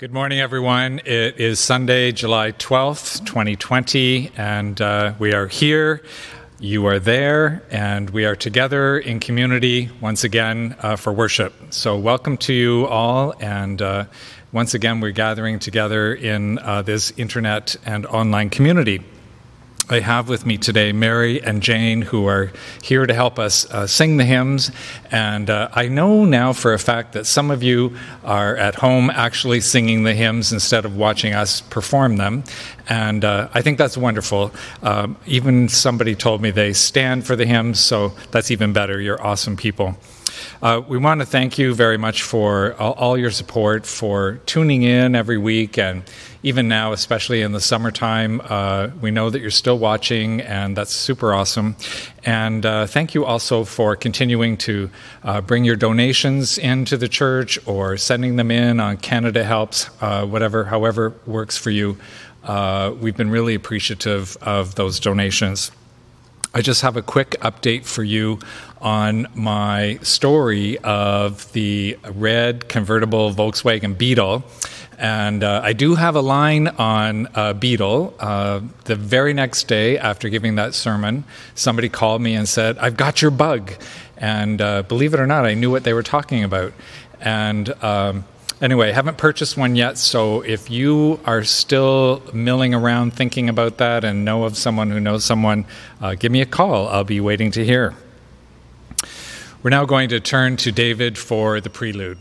Good morning, everyone. It is Sunday, July 12th, 2020, and uh, we are here. You are there, and we are together in community once again uh, for worship. So, welcome to you all, and uh, once again, we're gathering together in uh, this internet and online community. I have with me today Mary and Jane, who are here to help us uh, sing the hymns. And uh, I know now for a fact that some of you are at home actually singing the hymns instead of watching us perform them. And uh, I think that's wonderful. Um, even somebody told me they stand for the hymns, so that's even better. You're awesome people. Uh, we want to thank you very much for all, your support, for tuning in every week, and even now, especially in the summertime. Uh, we know that you're still watching, and that's super awesome. And uh, thank you also for continuing to uh, bring your donations into the church or sending them in on Canada Helps, uh, whatever, however works for you. Uh, we've been really appreciative of those donations. I just have a quick update for you on my story of the red convertible Volkswagen Beetle. And uh, I do have a line on uh, Beetle. Uh, the very next day after giving that sermon, somebody called me and said, I've got your bug. And uh, believe it or not, I knew what they were talking about. And um, anyway, haven't purchased one yet. So if you are still milling around thinking about that and know of someone who knows someone, uh, give me a call. I'll be waiting to hear. We're now going to turn to David for the prelude.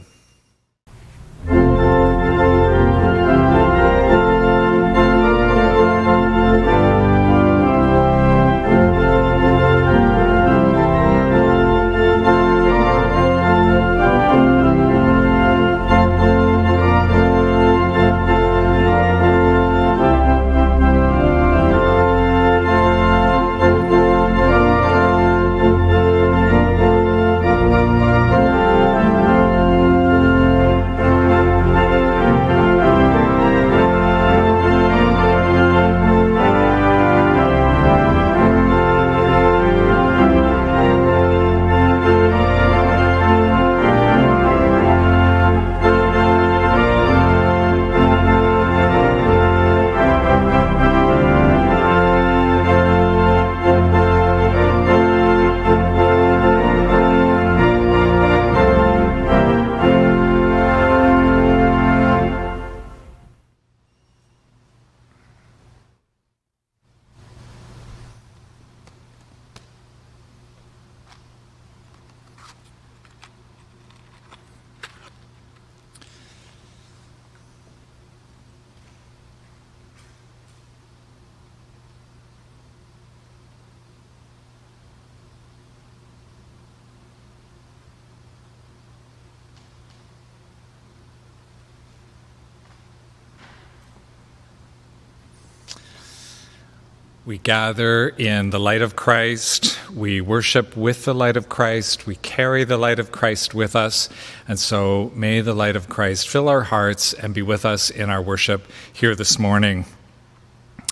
We gather in the light of Christ. We worship with the light of Christ. We carry the light of Christ with us. And so may the light of Christ fill our hearts and be with us in our worship here this morning.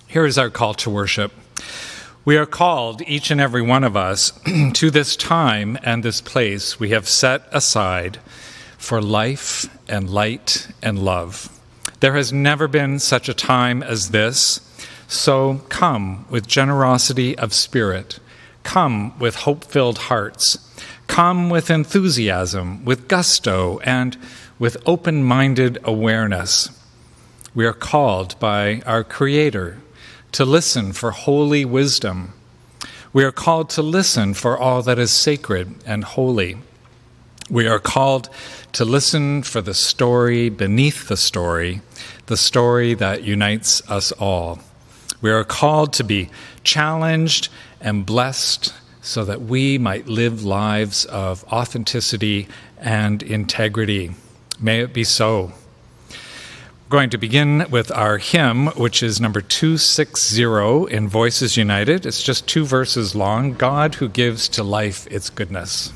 Here is our call to worship. We are called, each and every one of us, to this time and this place we have set aside for life and light and love. There has never been such a time as this so come with generosity of spirit. Come with hope filled hearts. Come with enthusiasm, with gusto, and with open minded awareness. We are called by our Creator to listen for holy wisdom. We are called to listen for all that is sacred and holy. We are called to listen for the story beneath the story, the story that unites us all. We are called to be challenged and blessed so that we might live lives of authenticity and integrity. May it be so. We're going to begin with our hymn, which is number 260 in Voices United. It's just two verses long God who gives to life its goodness.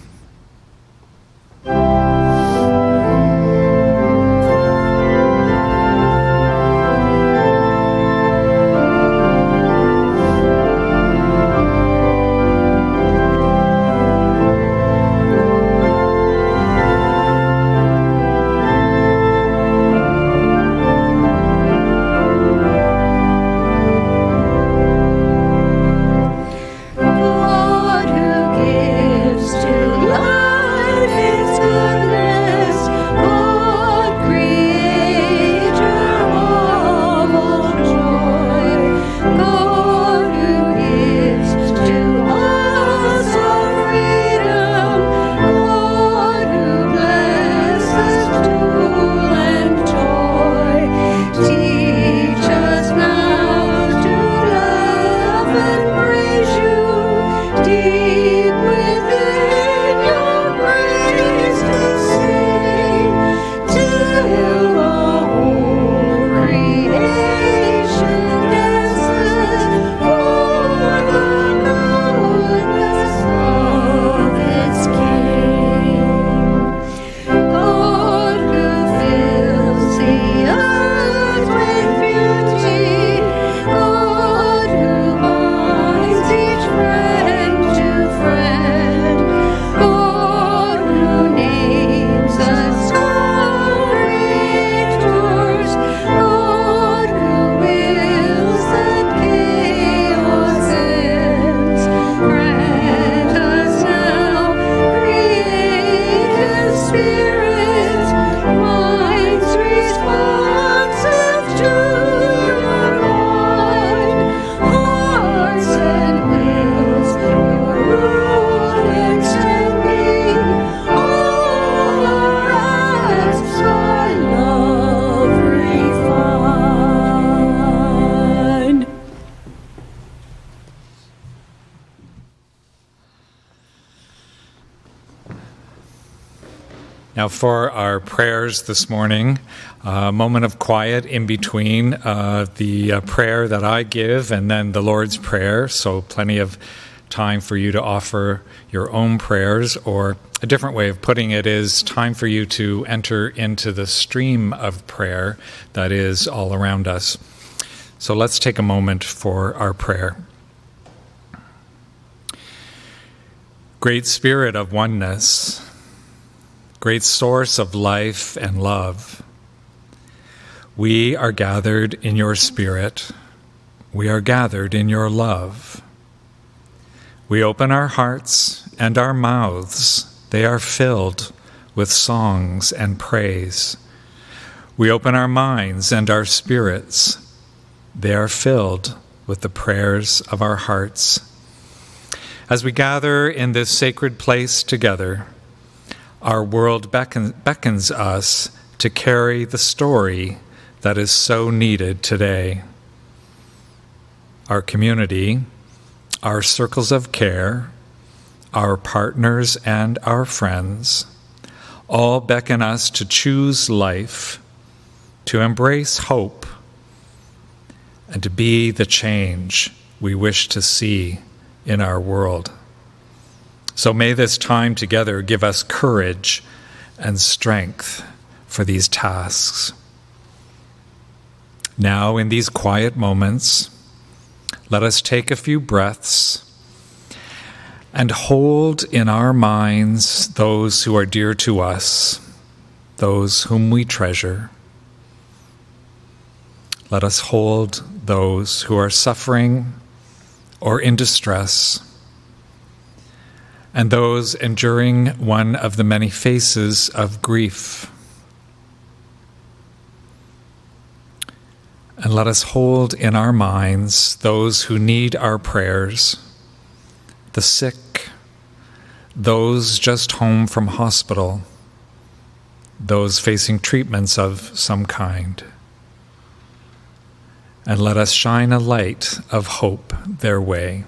For our prayers this morning, a moment of quiet in between uh, the uh, prayer that I give and then the Lord's Prayer, so plenty of time for you to offer your own prayers, or a different way of putting it is time for you to enter into the stream of prayer that is all around us. So let's take a moment for our prayer. Great Spirit of oneness, great source of life and love. We are gathered in your spirit. We are gathered in your love. We open our hearts and our mouths. They are filled with songs and praise. We open our minds and our spirits. They are filled with the prayers of our hearts. As we gather in this sacred place together, our world beckon, beckons us to carry the story that is so needed today. Our community, our circles of care, our partners, and our friends all beckon us to choose life, to embrace hope, and to be the change we wish to see in our world. So may this time together give us courage and strength for these tasks. Now, in these quiet moments, let us take a few breaths and hold in our minds those who are dear to us, those whom we treasure. Let us hold those who are suffering or in distress and those enduring one of the many faces of grief. And let us hold in our minds those who need our prayers, the sick, those just home from hospital, those facing treatments of some kind. And let us shine a light of hope their way.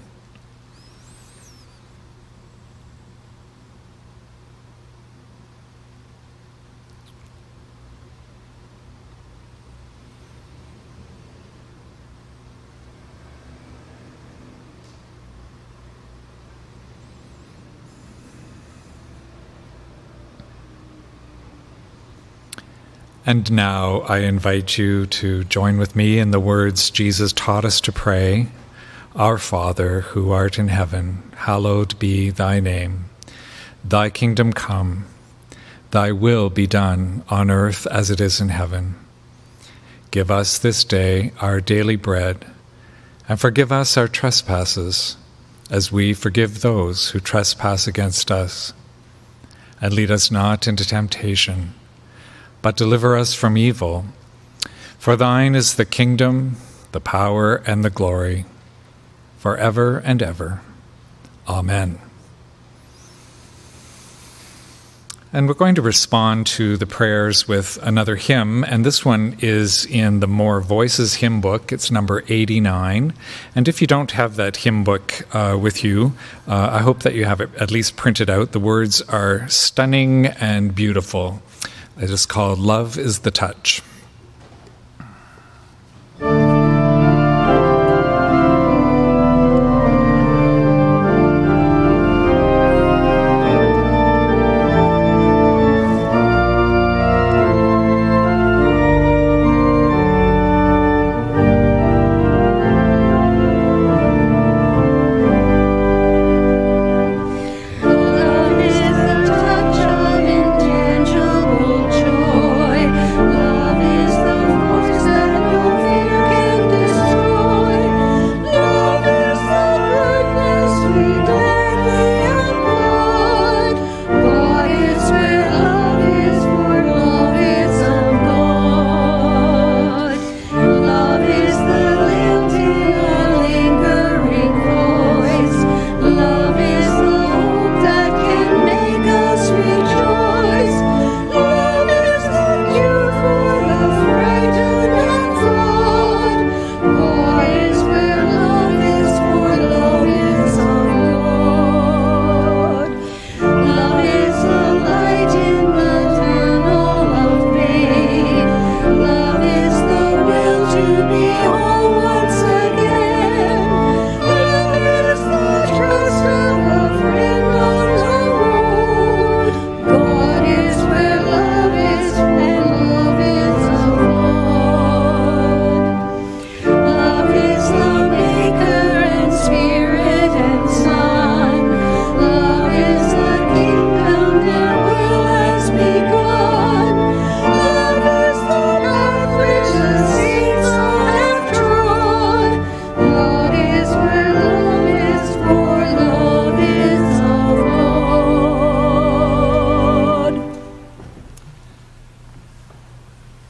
And now I invite you to join with me in the words Jesus taught us to pray Our Father, who art in heaven, hallowed be thy name. Thy kingdom come, thy will be done on earth as it is in heaven. Give us this day our daily bread, and forgive us our trespasses, as we forgive those who trespass against us. And lead us not into temptation but deliver us from evil. For thine is the kingdom, the power, and the glory, forever and ever. Amen. And we're going to respond to the prayers with another hymn, and this one is in the More Voices hymn book. It's number 89. And if you don't have that hymn book uh, with you, uh, I hope that you have it at least printed out. The words are stunning and beautiful. It is called Love is the Touch.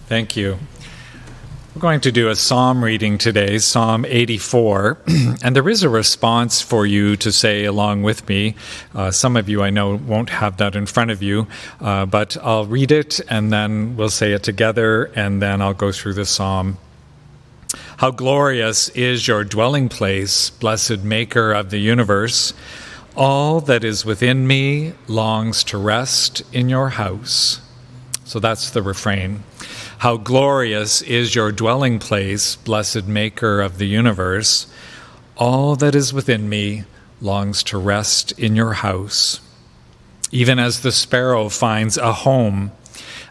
Thank you. We're going to do a psalm reading today, Psalm 84, and there is a response for you to say along with me. Uh, some of you I know won't have that in front of you, uh, but I'll read it and then we'll say it together, and then I'll go through the psalm. How glorious is your dwelling place, blessed Maker of the universe! All that is within me longs to rest in your house. So that's the refrain. How glorious is your dwelling place, blessed Maker of the universe. All that is within me longs to rest in your house. Even as the sparrow finds a home,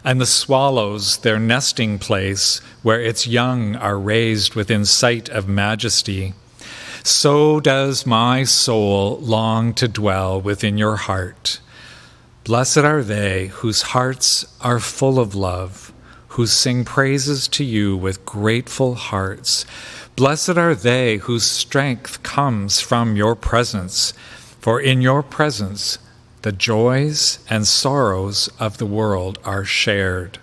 and the swallows their nesting place, where its young are raised within sight of majesty, so does my soul long to dwell within your heart. Blessed are they whose hearts are full of love who sing praises to you with grateful hearts. Blessed are they whose strength comes from your presence, for in your presence the joys and sorrows of the world are shared.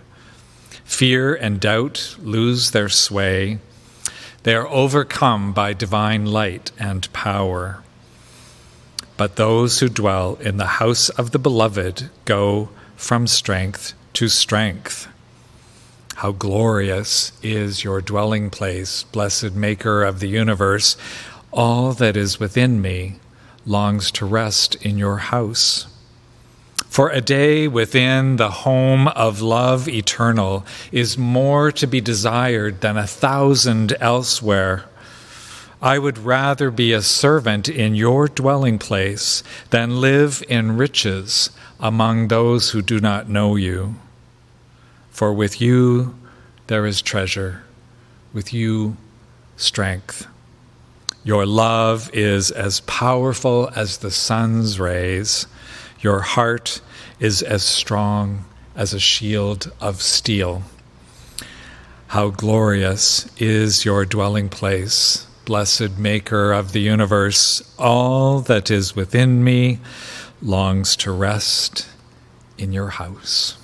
Fear and doubt lose their sway. They are overcome by divine light and power. But those who dwell in the house of the beloved go from strength to strength. How glorious is your dwelling place, blessed Maker of the universe! All that is within me longs to rest in your house. For a day within the home of love eternal is more to be desired than a thousand elsewhere. I would rather be a servant in your dwelling place than live in riches among those who do not know you. For with you there is treasure, with you, strength. Your love is as powerful as the sun's rays. Your heart is as strong as a shield of steel. How glorious is your dwelling place, blessed Maker of the universe! All that is within me longs to rest in your house.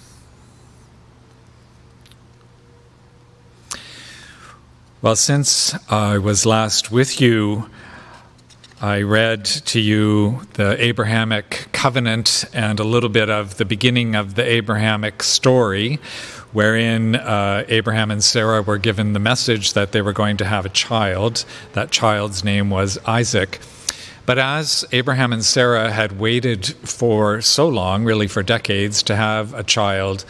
Well, since I was last with you, I read to you the Abrahamic covenant and a little bit of the beginning of the Abrahamic story, wherein uh, Abraham and Sarah were given the message that they were going to have a child. That child's name was Isaac. But as Abraham and Sarah had waited for so long, really for decades, to have a child,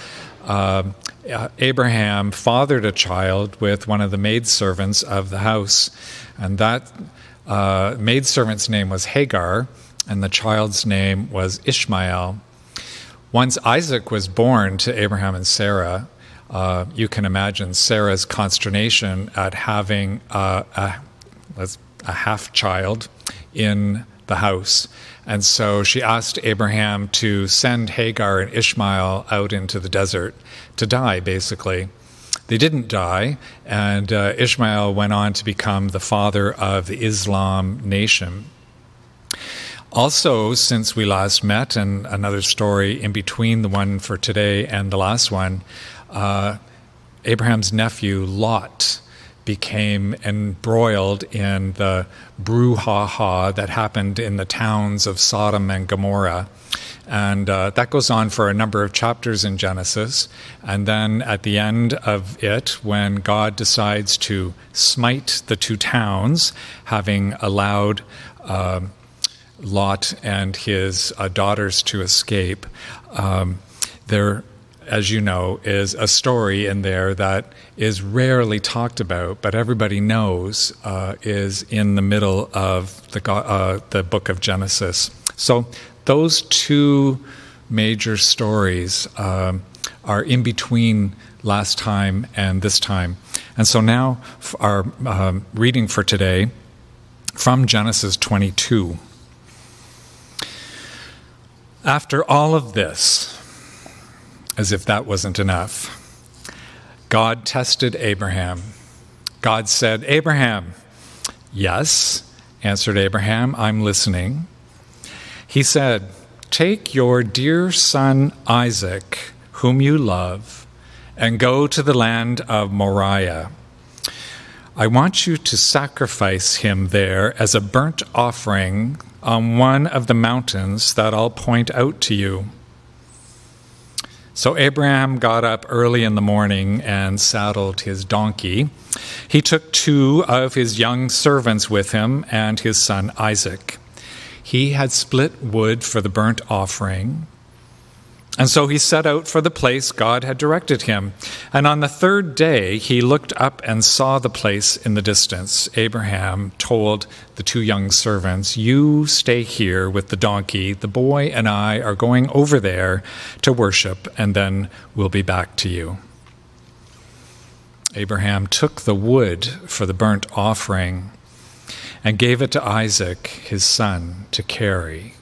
uh, uh, Abraham fathered a child with one of the maidservants of the house, and that uh, maidservant's name was Hagar, and the child's name was Ishmael. Once Isaac was born to Abraham and Sarah, uh, you can imagine Sarah's consternation at having a, a half child in the house. And so she asked Abraham to send Hagar and Ishmael out into the desert to die, basically. They didn't die, and uh, Ishmael went on to become the father of the Islam nation. Also, since we last met, and another story in between the one for today and the last one, uh, Abraham's nephew Lot became embroiled in the brouhaha that happened in the towns of Sodom and Gomorrah. And uh, that goes on for a number of chapters in Genesis. And then at the end of it, when God decides to smite the two towns, having allowed uh, Lot and his uh, daughters to escape, um, there as you know, is a story in there that is rarely talked about, but everybody knows uh, is in the middle of the, uh, the book of Genesis. So those two major stories um, are in between last time and this time. And so now our um, reading for today from Genesis 22. After all of this, as if that wasn't enough. God tested Abraham. God said, Abraham, yes, answered Abraham, I'm listening. He said, Take your dear son Isaac, whom you love, and go to the land of Moriah. I want you to sacrifice him there as a burnt offering on one of the mountains that I'll point out to you. So Abraham got up early in the morning and saddled his donkey. He took two of his young servants with him and his son Isaac. He had split wood for the burnt offering. And so he set out for the place God had directed him. And on the third day, he looked up and saw the place in the distance. Abraham told the two young servants, You stay here with the donkey. The boy and I are going over there to worship, and then we'll be back to you. Abraham took the wood for the burnt offering and gave it to Isaac, his son, to carry.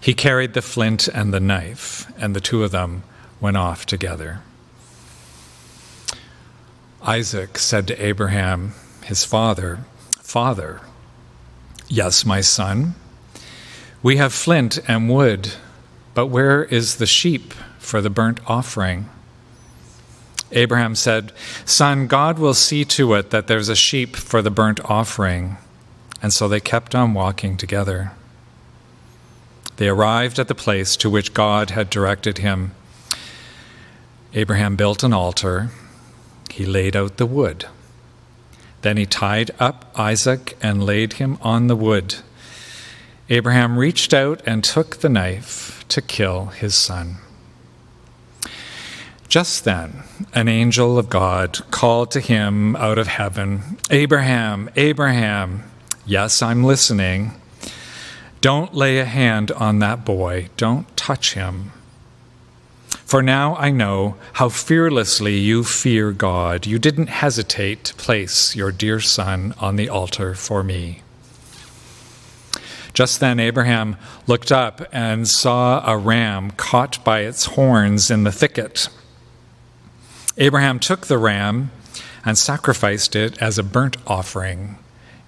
He carried the flint and the knife, and the two of them went off together. Isaac said to Abraham, his father, Father, yes, my son, we have flint and wood, but where is the sheep for the burnt offering? Abraham said, Son, God will see to it that there's a sheep for the burnt offering. And so they kept on walking together they arrived at the place to which God had directed him. Abraham built an altar. He laid out the wood. Then he tied up Isaac and laid him on the wood. Abraham reached out and took the knife to kill his son. Just then, an angel of God called to him out of heaven Abraham, Abraham. Yes, I'm listening. Don't lay a hand on that boy. Don't touch him. For now I know how fearlessly you fear God. You didn't hesitate to place your dear son on the altar for me. Just then Abraham looked up and saw a ram caught by its horns in the thicket. Abraham took the ram and sacrificed it as a burnt offering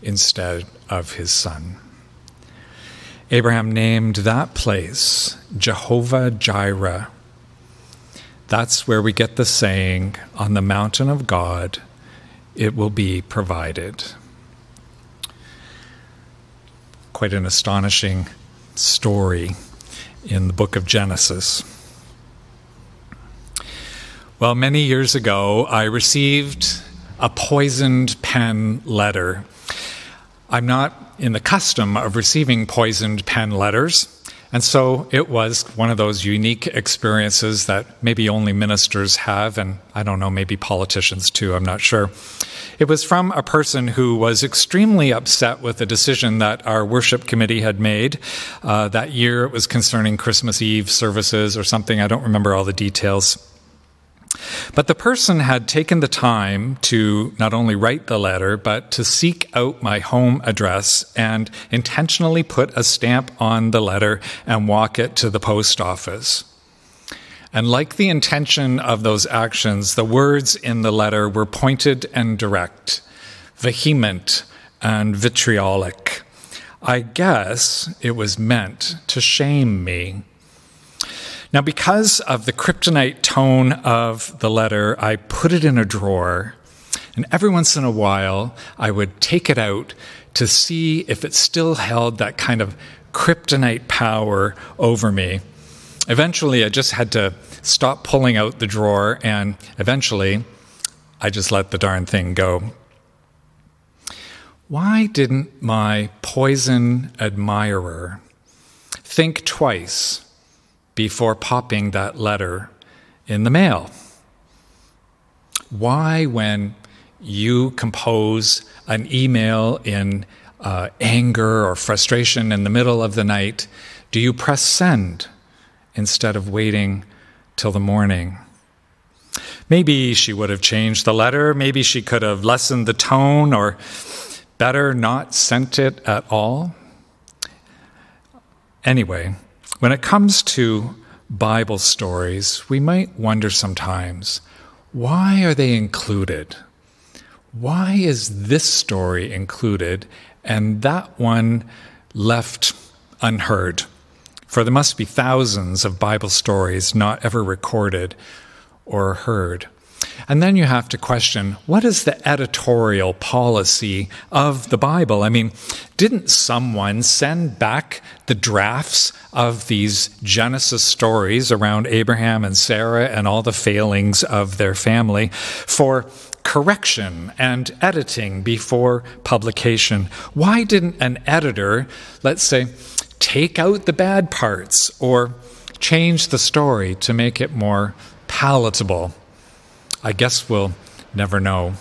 instead of his son. Abraham named that place Jehovah Jireh. That's where we get the saying, On the mountain of God, it will be provided. Quite an astonishing story in the book of Genesis. Well, many years ago, I received a poisoned pen letter. I'm not in the custom of receiving poisoned pen letters. And so it was one of those unique experiences that maybe only ministers have, and I don't know, maybe politicians too, I'm not sure. It was from a person who was extremely upset with a decision that our worship committee had made. Uh, that year it was concerning Christmas Eve services or something, I don't remember all the details. But the person had taken the time to not only write the letter, but to seek out my home address and intentionally put a stamp on the letter and walk it to the post office. And like the intention of those actions, the words in the letter were pointed and direct, vehement and vitriolic. I guess it was meant to shame me. Now, because of the kryptonite tone of the letter, I put it in a drawer, and every once in a while, I would take it out to see if it still held that kind of kryptonite power over me. Eventually, I just had to stop pulling out the drawer, and eventually, I just let the darn thing go. Why didn't my poison admirer think twice before popping that letter in the mail. Why, when you compose an email in uh, anger or frustration in the middle of the night, do you press send instead of waiting till the morning? Maybe she would have changed the letter. Maybe she could have lessened the tone or better not sent it at all. Anyway, when it comes to Bible stories, we might wonder sometimes why are they included? Why is this story included and that one left unheard? For there must be thousands of Bible stories not ever recorded. or heard. And then you have to question what is the editorial policy of the Bible? I mean, didn't someone send back the drafts of these Genesis stories around Abraham and Sarah and all the failings of their family for correction and editing before publication? Why didn't an editor, let's say, take out the bad parts or change the story to make it more palatable? I guess we'll never know.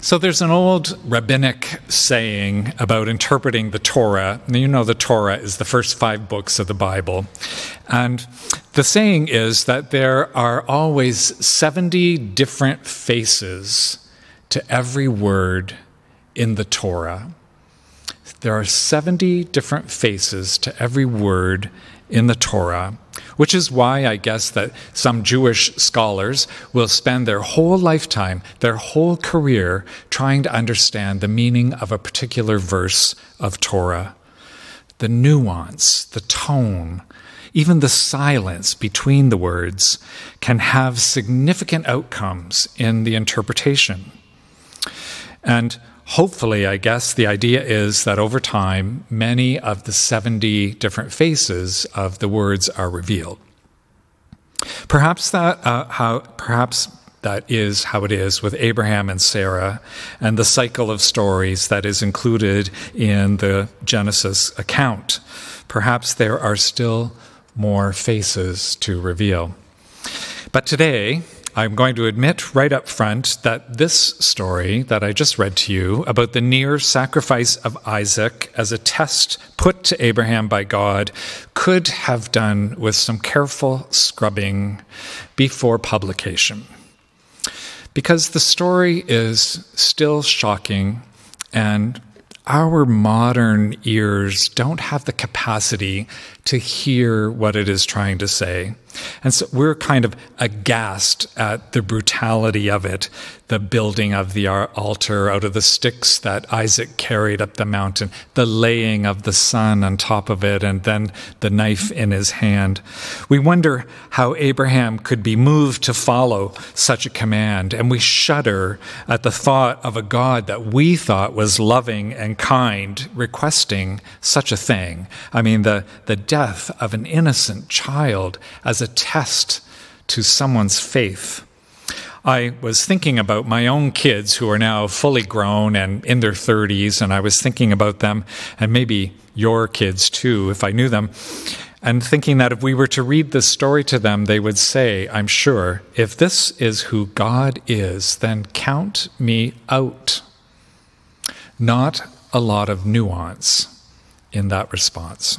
So there's an old rabbinic saying about interpreting the Torah. You know, the Torah is the first five books of the Bible. And the saying is that there are always 70 different faces to every word in the Torah. There are 70 different faces to every word in the Torah, which is why I guess that some Jewish scholars will spend their whole lifetime, their whole career, trying to understand the meaning of a particular verse of Torah. The nuance, the tone, even the silence between the words can have significant outcomes in the interpretation. And hopefully, I guess the idea is that over time, many of the 70 different faces of the words are revealed. Perhaps that uh, how perhaps that is how it is with Abraham and Sarah and the cycle of stories that is included in the Genesis account. Perhaps there are still more faces to reveal. But today, I'm going to admit right up front that this story that I just read to you about the near sacrifice of Isaac as a test put to Abraham by God could have done with some careful scrubbing before publication. Because the story is still shocking and our modern ears don't have the capacity to hear what it is trying to say. And so we're kind of aghast at the brutality of it the building of the altar out of the sticks that Isaac carried up the mountain, the laying of the son on top of it, and then the knife in his hand. We wonder how Abraham could be moved to follow such a command, and we shudder at the thought of a God that we thought was loving and kind requesting such a thing. I mean, the, the death of an innocent child as a test to someone's faith. I was thinking about my own kids who are now fully grown and in their 30s, and I was thinking about them and maybe your kids too, if I knew them, and thinking that if we were to read this story to them, they would say, I'm sure, if this is who God is, then count me out. Not a lot of nuance in that response.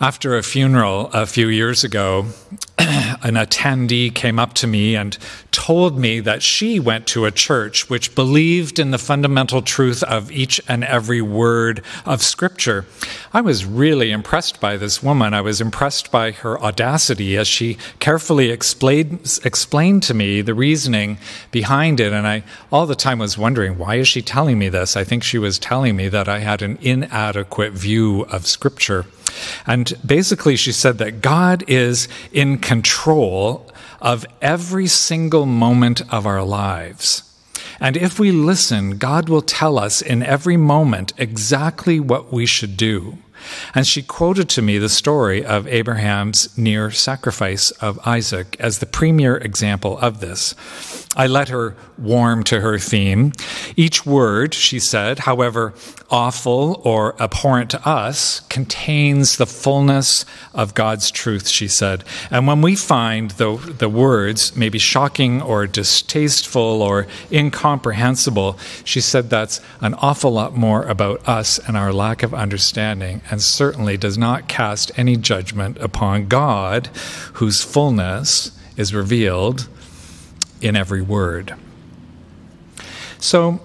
After a funeral a few years ago, an attendee came up to me and told me that she went to a church which believed in the fundamental truth of each and every word of Scripture. I was really impressed by this woman. I was impressed by her audacity as she carefully explained, explained to me the reasoning behind it. And I all the time was wondering, why is she telling me this? I think she was telling me that I had an inadequate view of Scripture. And basically, she said that God is in control of every single moment of our lives. And if we listen, God will tell us in every moment exactly what we should do. And she quoted to me the story of Abraham's near sacrifice of Isaac as the premier example of this. I let her warm to her theme. Each word, she said, however awful or abhorrent to us, contains the fullness of God's truth, she said. And when we find the, the words maybe shocking or distasteful or incomprehensible, she said that's an awful lot more about us and our lack of understanding, and certainly does not cast any judgment upon God, whose fullness is revealed in every word. So,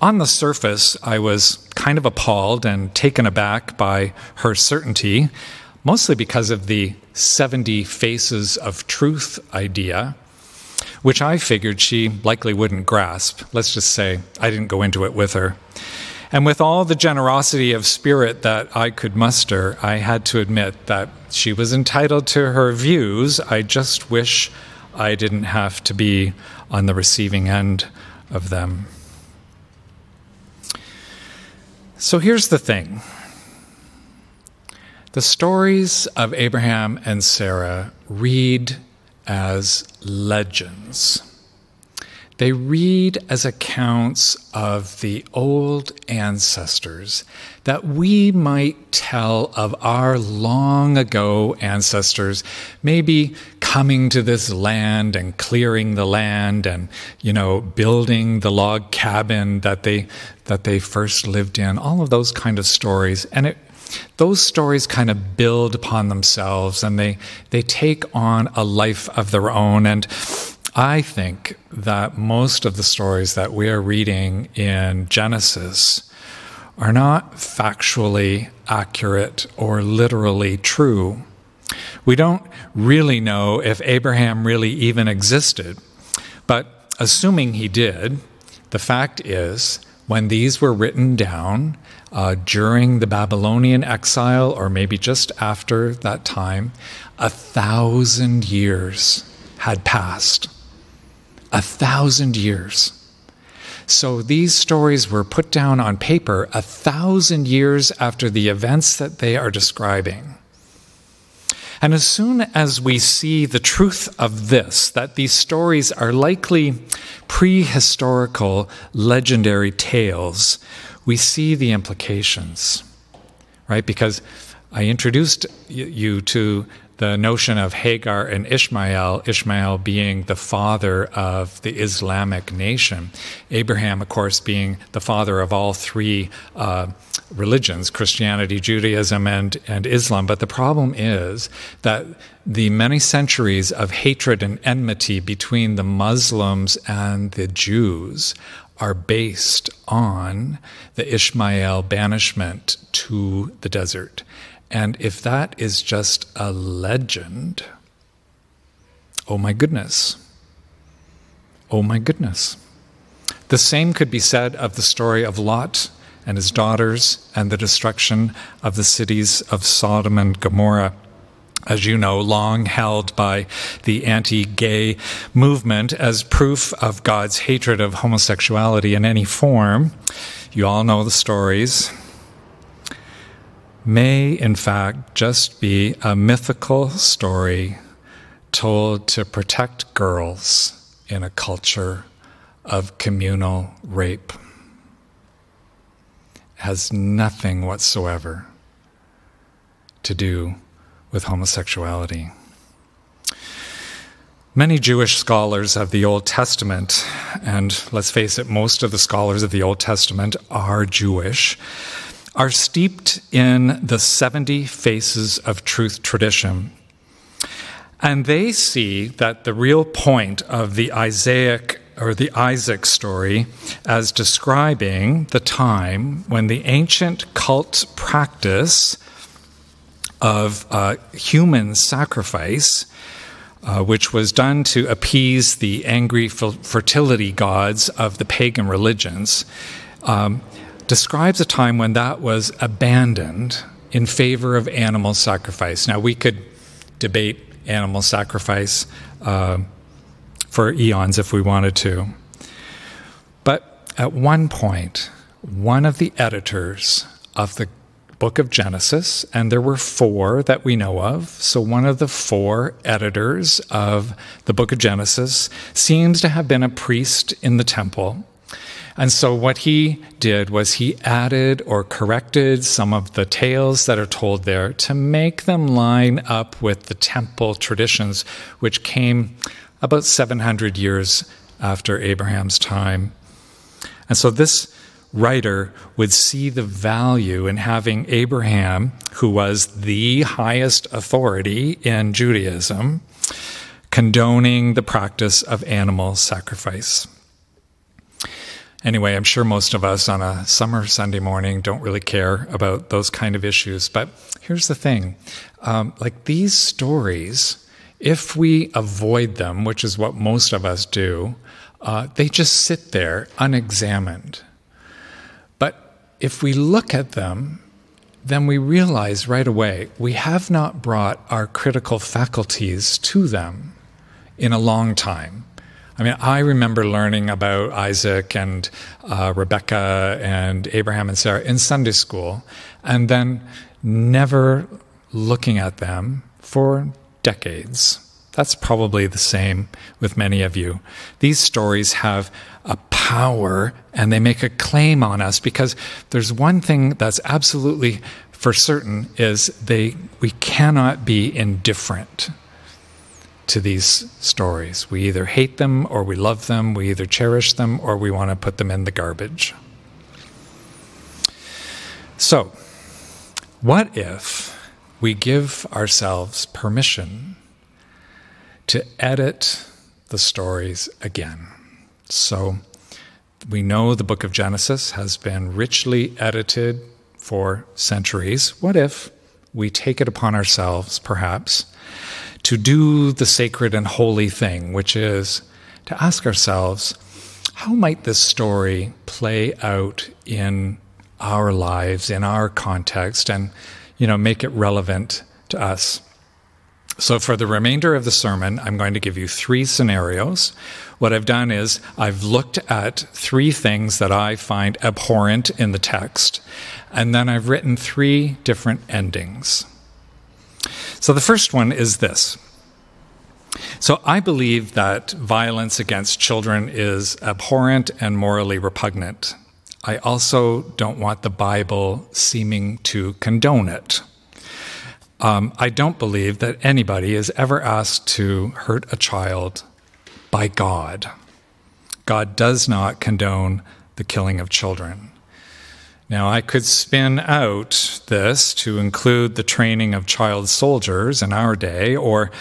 on the surface, I was kind of appalled and taken aback by her certainty, mostly because of the 70 faces of truth idea, which I figured she likely wouldn't grasp. Let's just say I didn't go into it with her. And with all the generosity of spirit that I could muster, I had to admit that she was entitled to her views. I just wish I didn't have to be on the receiving end of them. So here's the thing the stories of Abraham and Sarah read as legends. They read as accounts of the old ancestors that we might tell of our long ago ancestors, maybe coming to this land and clearing the land and, you know, building the log cabin that they, that they first lived in, all of those kind of stories. And it, those stories kind of build upon themselves and they, they take on a life of their own. And I think that most of the stories that we are reading in Genesis are not factually accurate or literally true. We don't really know if Abraham really even existed, but assuming he did, the fact is, when these were written down uh, during the Babylonian exile, or maybe just after that time, a thousand years had passed a thousand years. So these stories were put down on paper a thousand years after the events that they are describing. And as soon as we see the truth of this, that these stories are likely prehistorical legendary tales, we see the implications, right? Because I introduced you to the notion of Hagar and Ishmael, Ishmael being the father of the Islamic nation, Abraham, of course, being the father of all three uh, religions Christianity, Judaism, and, and Islam. But the problem is that the many centuries of hatred and enmity between the Muslims and the Jews are based on the Ishmael banishment to the desert. And if that is just a legend, oh my goodness. Oh my goodness. The same could be said of the story of Lot and his daughters and the destruction of the cities of Sodom and Gomorrah. As you know, long held by the anti gay movement as proof of God's hatred of homosexuality in any form. You all know the stories may, in fact, just be a mythical story told to protect girls in a culture of communal rape. It has nothing whatsoever to do with homosexuality. Many Jewish scholars of the Old Testament, and let's face it, most of the scholars of the Old Testament are Jewish, are steeped in the 70 faces of truth tradition. And they see that the real point of the Isaac or the Isaac story as describing the time when the ancient cult practice of uh, human sacrifice, uh, which was done to appease the angry fertility gods of the pagan religions, um, describes a time when that was abandoned in favor of animal sacrifice. Now, we could debate animal sacrifice uh, for eons if we wanted to. But at one point, one of the editors of the book of Genesis, and there were four that we know of. So, one of the four editors of the book of Genesis seems to have been a priest in the temple. And so what he did was he added or corrected some of the tales that are told there to make them line up with the temple traditions, which came about 700 years after Abraham's time. And so this writer would see the value in having Abraham, who was the highest authority in Judaism, condoning the practice of animal sacrifice. Anyway, I'm sure most of us on a summer Sunday morning don't really care about those kind of issues. But here's the thing um, like these stories, if we avoid them, which is what most of us do, uh, they just sit there unexamined. But if we look at them, then we realize right away we have not brought our critical faculties to them in a long time. I mean, I remember learning about Isaac and uh, Rebecca and Abraham and Sarah in Sunday school, and then never looking at them for decades. That's probably the same with many of you. These stories have a power and they make a claim on us because there's one thing that's absolutely for certain is they we cannot be indifferent to these stories. We either hate them or we love them, we either cherish them or we want to put them in the garbage. So, what if we give ourselves permission to edit the stories again? So, we know the book of Genesis has been richly edited for centuries. What if we take it upon ourselves, perhaps, to do the sacred and holy thing, which is to ask ourselves, how might this story play out in our lives, in our context, and you know, make it relevant to us? So, for the remainder of the sermon, I'm going to give you three scenarios. What I've done is I've looked at three things that I find abhorrent in the text, and then I've written three different endings. So, the first one is this. So, I believe that violence against children is abhorrent and morally repugnant. I also don't want the Bible seeming to condone it. Um, I don't believe that anybody is ever asked to hurt a child by God. God does not condone the killing of children. Now, I could spin out this to include the training of child soldiers in our day, or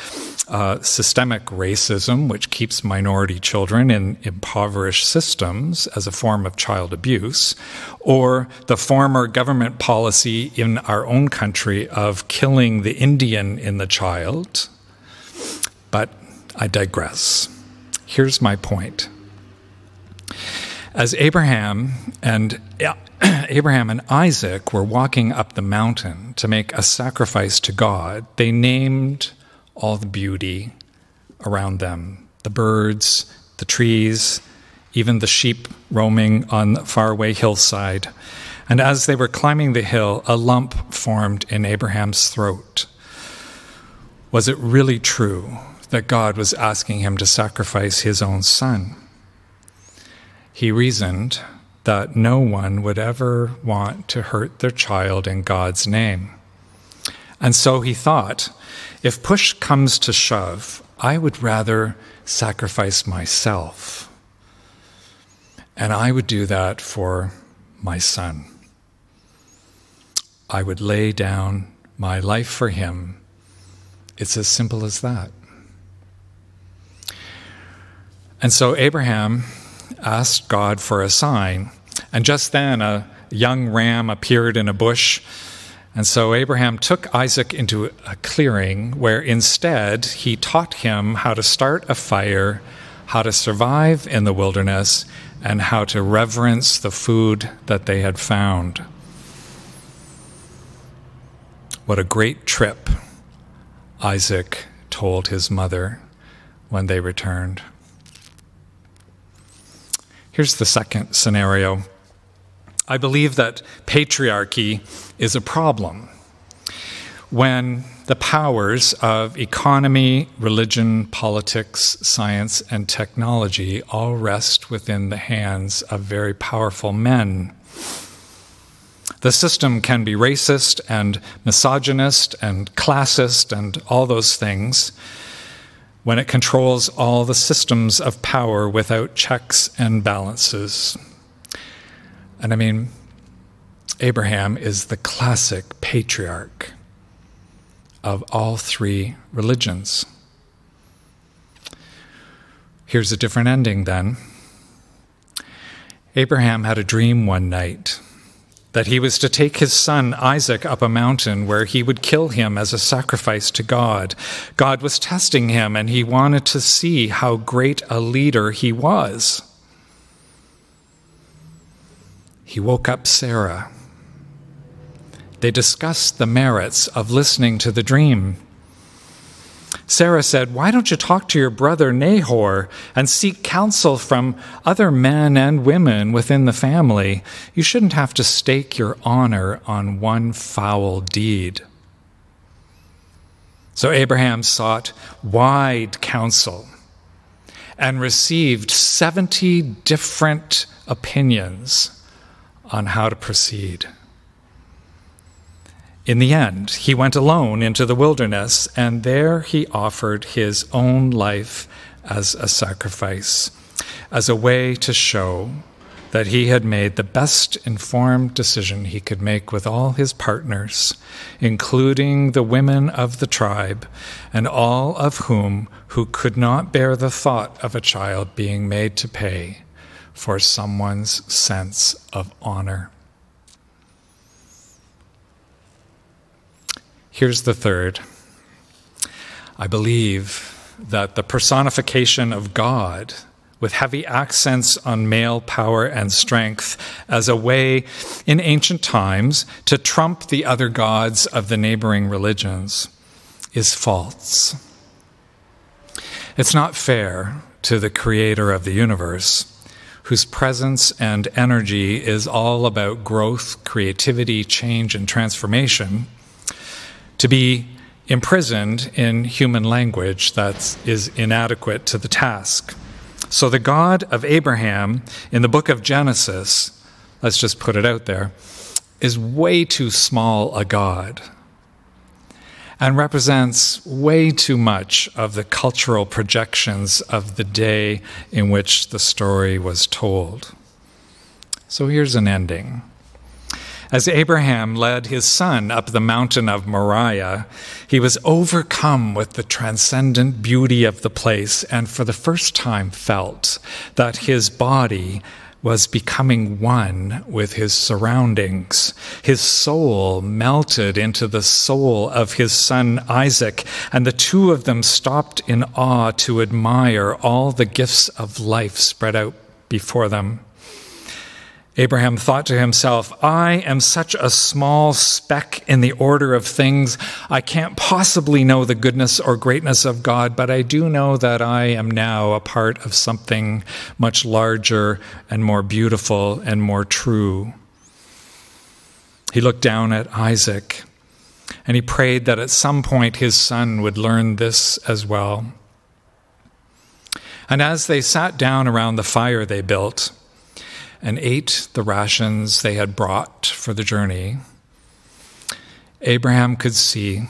uh, systemic racism, which keeps minority children in impoverished systems as a form of child abuse, or the former government policy in our own country of killing the Indian in the child. But I digress. Here's my point. As Abraham and Abraham and Isaac were walking up the mountain to make a sacrifice to God, they named all the beauty around them the birds, the trees, even the sheep roaming on the faraway hillside. And as they were climbing the hill, a lump formed in Abraham's throat. Was it really true that God was asking him to sacrifice his own son? He reasoned that no one would ever want to hurt their child in God's name. And so he thought, if push comes to shove, I would rather sacrifice myself. And I would do that for my son. I would lay down my life for him. It's as simple as that. And so Abraham asked God for a sign, and just then a young ram appeared in a bush and so Abraham took Isaac into a clearing where instead he taught him how to start a fire, how to survive in the wilderness, and how to reverence the food that they had found. What a great trip, Isaac told his mother when they returned. Here's the second scenario. I believe that patriarchy is a problem. When the powers of economy, religion, politics, science, and technology all rest within the hands of very powerful men. The system can be racist and misogynist and classist and all those things when it controls all the systems of power without checks and balances. And I mean, Abraham is the classic patriarch of all three religions. Here's a different ending then. Abraham had a dream one night that he was to take his son Isaac up a mountain where he would kill him as a sacrifice to God. God was testing him and he wanted to see how great a leader he was. He woke up Sarah They discussed the merits of listening to the dream. Sarah said, Why don't you talk to your brother Nahor and seek counsel from other men and women within the family? You shouldn't have to stake your honor on one foul deed. So Abraham sought wide counsel and received 70 different opinions on how to proceed. In the end, he went alone into the wilderness, and there he offered his own life as a sacrifice, as a way to show that he had made the best informed decision he could make with all his partners, including the women of the tribe, and all of whom who could not bear the thought of a child being made to pay for someone's sense of honor. Here's the third. I believe that the personification of God, with heavy accents on male power and strength, as a way in ancient times to trump the other gods of the neighboring religions, is false. It's not fair to the creator of the universe, whose presence and energy is all about growth, creativity, change, and transformation to be imprisoned in human language that is inadequate to the task. So, the God of Abraham in the book of Genesis, let's just put it out there, is way too small a God and represents way too much of the cultural projections of the day in which the story was told. So, here's an ending. As Abraham led his son up the mountain of Moriah, he was overcome with the transcendent beauty of the place and for the first time felt that his body was becoming one with his surroundings. His soul melted into the soul of his son Isaac, and the two of them stopped in awe to admire all the gifts of life spread out before them. Abraham thought to himself, I am such a small speck in the order of things. I can't possibly know the goodness or greatness of God, but I do know that I am now a part of something much larger and more beautiful and more true. He looked down at Isaac and he prayed that at some point his son would learn this as well. And as they sat down around the fire they built, and ate the rations they had brought for the journey, Abraham could see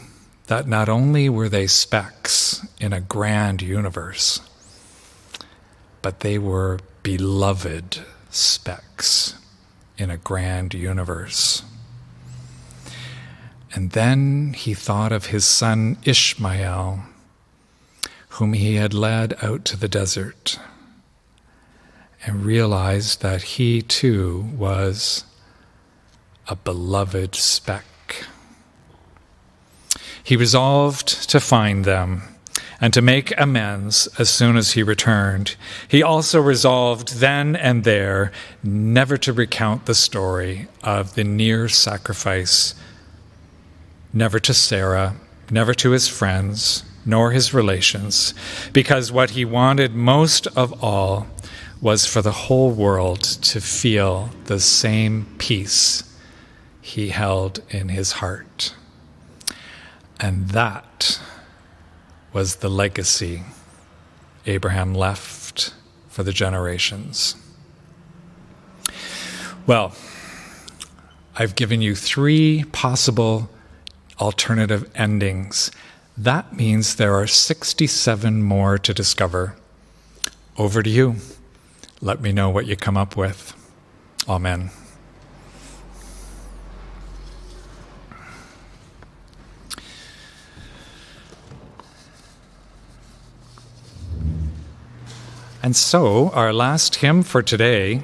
that not only were they specks in a grand universe, but they were beloved specks in a grand universe. And then he thought of his son Ishmael, whom he had led out to the desert and realized that he too was a beloved speck. He resolved to find them and to make amends as soon as he returned. He also resolved then and there never to recount the story of the near sacrifice, never to Sarah, never to his friends, nor his relations, because what he wanted most of all was for the whole world to feel the same peace he held in his heart. And that was the legacy Abraham left for the generations. Well, I've given you three possible alternative endings. That means there are 67 more to discover. Over to you. Let me know what you come up with. Amen. And so, our last hymn for today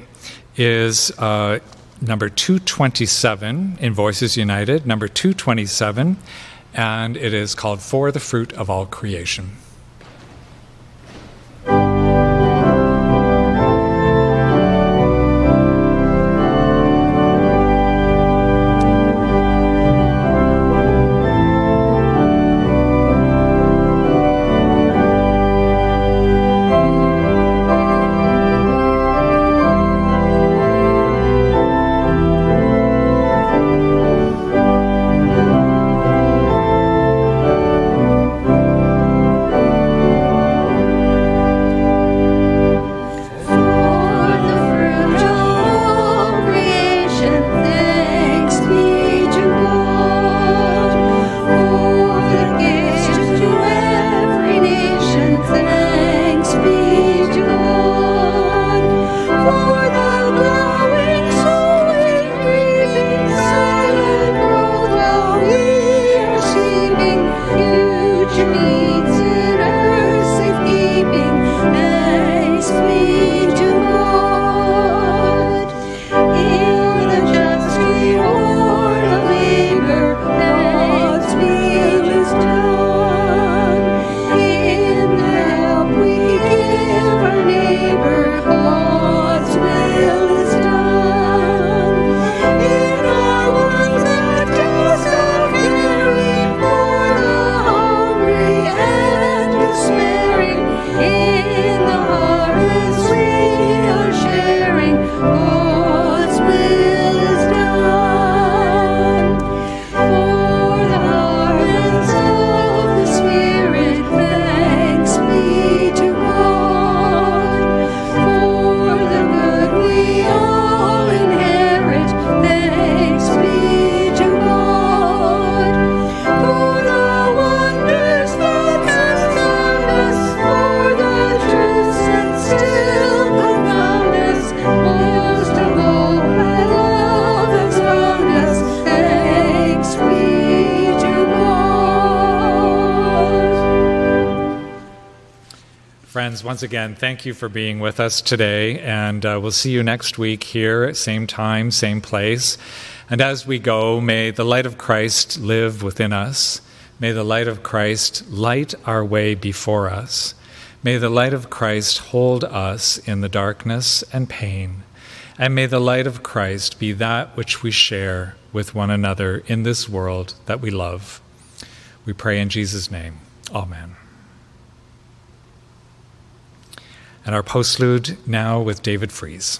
is uh, number 227 in Voices United, number 227, and it is called For the Fruit of All Creation. Once again, thank you for being with us today, and uh, we'll see you next week here, at same time, same place. And as we go, may the light of Christ live within us. May the light of Christ light our way before us. May the light of Christ hold us in the darkness and pain. And may the light of Christ be that which we share with one another in this world that we love. We pray in Jesus' name. Amen. And our postlude now with David Fries.